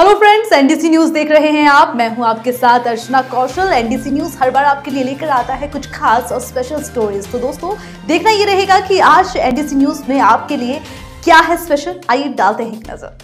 Hello friends NDC news देख रहे हैं आप। मैं हूँ आपके साथ अर्चना कौशल। एनडीसी न्यूज़ हर बार आपके लिए लेकर आता है कुछ खास और स्पेशल स्टोरीज तो दोस्तों, देखना ये रहेगा कि आज एनडीसी न्यूज़ में आपके लिए क्या है स्पेशल आइए डालते हैं नज़र।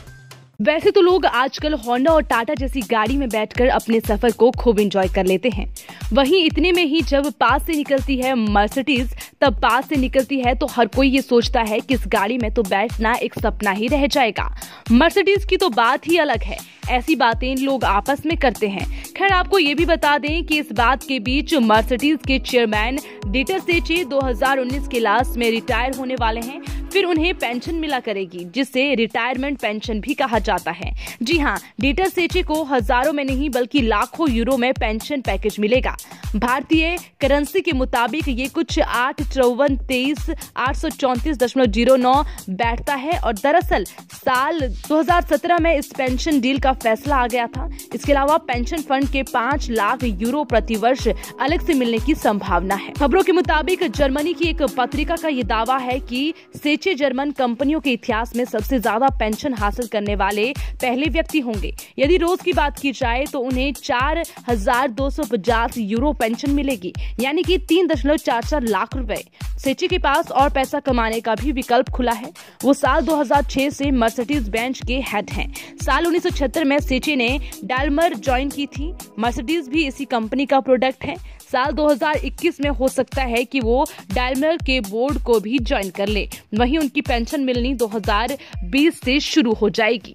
वैसे तो लोग आजकल होंडा और टाटा जैसी गाड़ी में बैठकर अपने सफ़र को खूब एंजॉय कर लेते हैं। वहीं इतने में ही जब पास से निकलती है मर्सिडीज तब पास से निकलती है तो हर कोई ये सोचता है कि इस गाड़ी में तो बैठना एक सपना ही रह जाएगा। मर्सिडीज की तो बात ही अलग है। ऐसी बातें लोग आपस में करते हैं। खैर, आपको ये भी बता दें कि इस बात के बीच मर्सिडीज के चेयरमैन डीटर सेचे 2019 के लास्ट में रिटायर होने वाले हैं। फिर उन्हें पेंशन मिला करेगी, जिसे रिटायरमेंट पेंशन भी कहा जाता है। जी हाँ डीटर सेचे को हज़ारों में नहीं, बल्कि लाखों यूरो में पेंशन पैकेज मिलेगा। भारतीय करेंसी के मुताबिक ये कुछ आठ चौवन तेईस, आठ सौ चौंतीस दशमलव ज़ीरो नौ बैठता है और दरअसल साल 2017 में इस पेंशन डील का फैसला आ गया था। इसके अलावा पेंशन फंड के पाँच लाख यूरो प्रति वर्ष अलग से मिलने की संभावना है। खबरों के मुताबिक जर्मनी की एक पत्रिका का ये दावा है कि सेचे जर्मन कंपनियों के इतिहास में सबसे ज़्यादा पेंशन हासिल करने वाले पहले व्यक्ति होंगे। यदि रोज की बात की जाए तो उन्हें चार हज़ार दो सौ पचास यूरो पेंशन मिलेगी, यानी कि तीन दशमलव चार चार लाख रुपए। सेची के पास और पैसा कमाने का भी विकल्प खुला है। वो साल 2006 से मर्सिडीज बेंच के हेड हैं। साल उन्नीस सौ छिहत्तर में सेची ने डालमर ज्वाइन की थी। मर्सिडीज भी इसी कंपनी का प्रोडक्ट है। साल 2021 में हो सकता है कि वो डायमर के बोर्ड को भी ज्वाइन कर ले। वहीं उनकी पेंशन मिलनी 2020 से शुरू हो जाएगी।